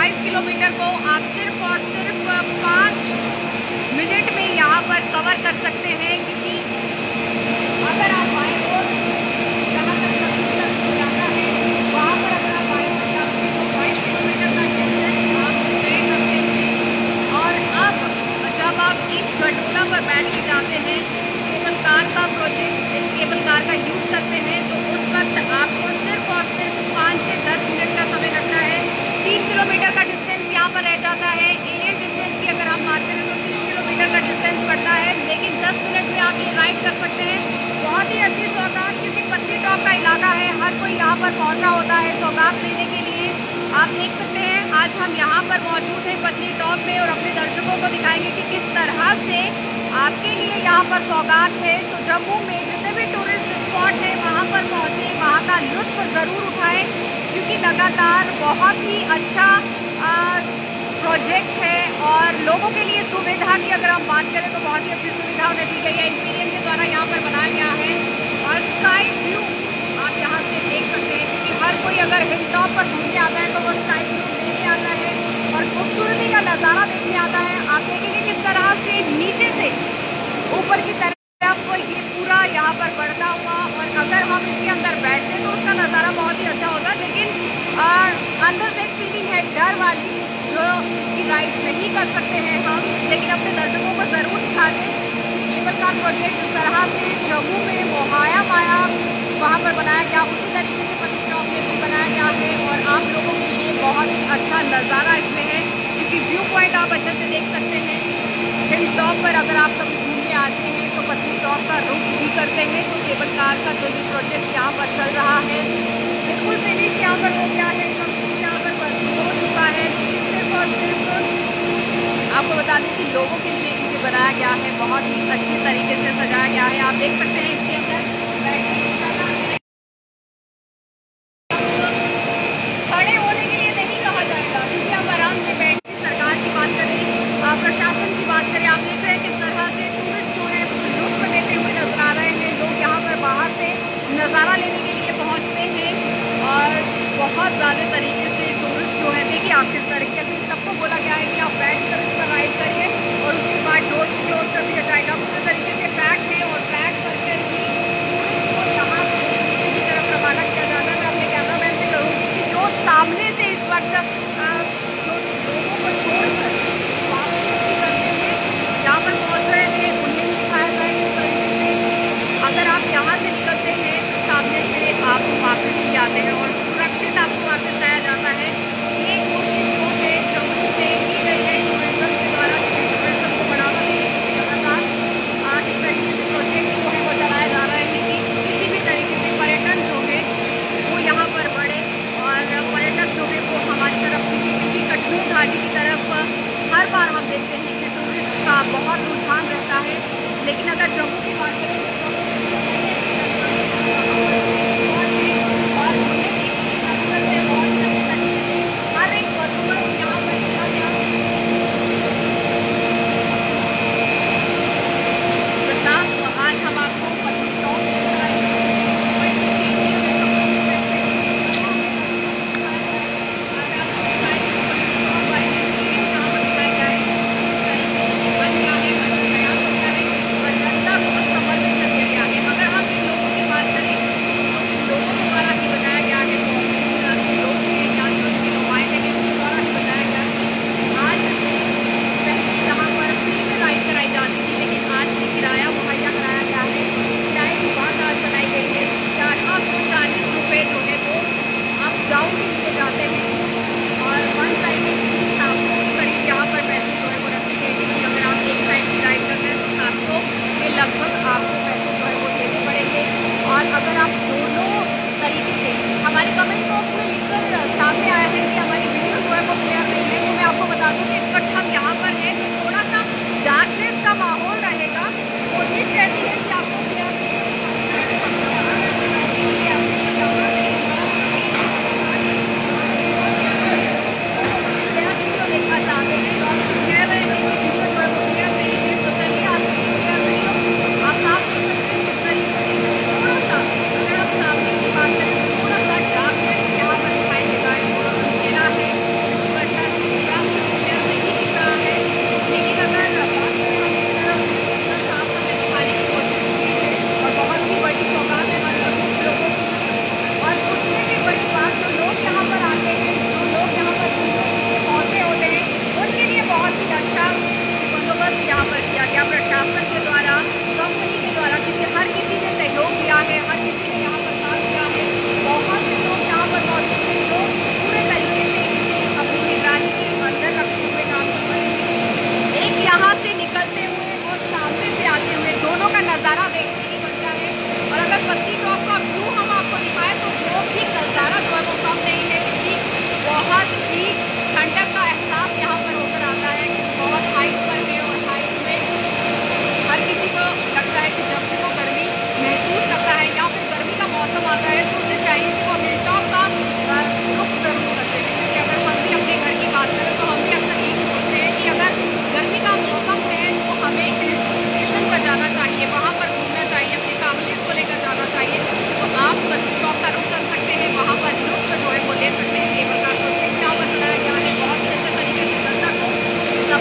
22 kilometre को आप सिर्फ़ और सिर्फ़ पाँच मिनट में यहाँ पर कवर कर सकते हैं क्योंकि अगर आप बाई रोड जहाँ तक संपूर्ण तक जाता है वहाँ पर अगर आप बाई रोड जाते हैं तो बाईस किलोमीटर का डिस्टेंस आप तय करते हैं और अब जब आप इस गटोला पर बैठ के जाते हैं केबल कार का प्रोजेक्ट इस केबल कार का यूज़ करते हैं तो उस वक्त आपको सिर्फ़ और सिर्फ़ पाँच से दस मिनट का समय लगता है तीन किलोमीटर का डिस्टेंस यहाँ पर रह जाता है। एरियल डिस्टेंस की अगर हम बात करें तो तीन किलोमीटर का डिस्टेंस पड़ता है, लेकिन दस मिनट में आप ये राइड कर सकते हैं। बहुत ही अच्छी सौगात, क्योंकि पत्नी टॉप का इलाका है। हर कोई यहाँ पर पहुँचा होता है सौगात लेने के लिए। आप देख सकते हैं, आज हम यहाँ पर मौजूद हैं पत्नी टॉप में और अपने दर्शकों को दिखाएँगे कि किस तरह से आपके लिए यहाँ पर सौगात है। तो जम्मू में जितने भी टूरिस्ट स्पॉट हैं, वहाँ पर पहुँचे, वहाँ का लुत्फ ज़रूर उठाएँ, क्योंकि लगातार बहुत ही अच्छा प्रोजेक्ट है और लोगों के लिए सुविधा की अगर हम बात करें तो बहुत ही अच्छी सुविधा उन्हें दी गई है। इंपीरियम के द्वारा यहाँ पर बनाया गया है और स्काई व्यू आप यहाँ से देख सकते हैं, क्योंकि हर कोई अगर हिल टॉप पर घूमने आता है तो वो स्काई व्यू लेके आता है और खूबसूरती का नज़ारा देखने आता है। आप देखेंगे किस तरह से नीचे से ऊपर की तरफ़ ये पूरा यहाँ पर बढ़ता हुआ और अगर हम इसके अंदर बैठते तो उसका नज़ारा बहुत ही अच्छा होगा लेकिन आ, अंदर से एक डर वाली जो इसकी राइड नहीं कर सकते हैं हम, लेकिन अपने दर्शकों को ज़रूर दिखा दें केबल कार प्रोजेक्ट इस तरह से जम्मू में मोहाया माया वहाँ पर बनाया गया, उसी तरीके से पति टॉप में भी बनाया गया है और आप लोगों के लिए बहुत ही अच्छा नज़ारा इसमें है, क्योंकि व्यू पॉइंट आप अच्छे से देख सकते हैं। हिल टॉप पर अगर आप कभी घूमने आते हैं तो पत्नी टॉप का रुख भी करते हैं तो केबल कार का जो ये प्रोजेक्ट यहाँ पर चल रहा है, बिल्कुल फिनिश यहाँ पर हो गया है कंप्लीट यहाँ पर हो चुका है लेकिन सिर्फ़ और सिर्फ़ आपको बता दें कि लोगों के लिए इसे बनाया गया है, बहुत ही अच्छे तरीके से सजाया गया है। आप देख सकते हैं इसके अंदर। खड़े होने के लिए नहीं कहा जाएगा, क्योंकि आप आराम से सरकार की बात करें प्रशासन की बात करें आप देख रहे हैं किस तरह से टूरिस्ट जो है हुए नज़र आ रहे हैं। लोग यहाँ पर बाहर नज़ारा लेने के लिए पहुँचते हैं और बहुत ज़्यादा तरीके से टूरिस्ट जो है, देखिए आप किस तरीके बहुत रुझान रहता है। लेकिन अगर जम्मू सामने आया है कि हमारी वीडियो जो है वो क्लियर नहीं है तो मैं आपको बता दूँ कि इस वक्त हम यहाँ यहाँ पर किया गया प्रशासन के द्वारा।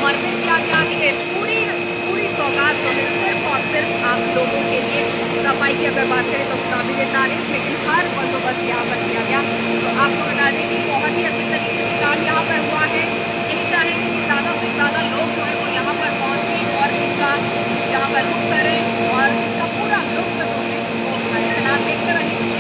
और फिर क्या है। पूरी पूरी सौगात जो है सिर्फ़ और सिर्फ़ आप लोगों के लिए सफ़ाई की अगर बात करें तो काबिल तारीफ़, लेकिन हर बंदोबस्त यहाँ पर किया गया। तो आपको बता दें कि बहुत ही अच्छे तरीके से काम यहाँ पर हुआ है। यही चाहेंगे कि ज़्यादा से ज़्यादा लोग जो है वो यहाँ पर पहुँचें और इनका यहाँ पर रुख करें और इसका पूरा लुत्फ जो है वो फ़िलहाल देखते रहें